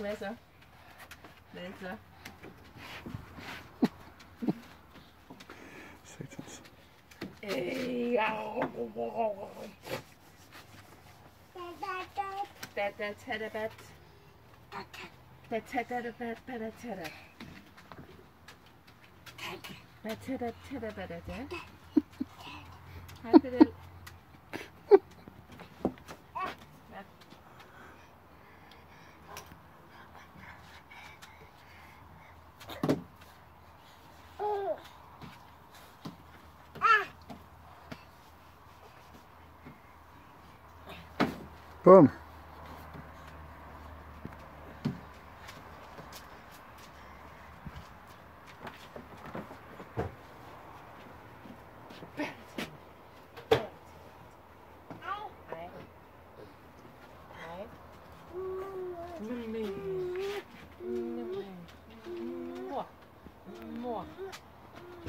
Leser. Leser. Satans. Ey, au. Da da tada bat. Da tada da bat bada tada. Da tada tada bada da. Hadi de. Boom. Mwah. きれい。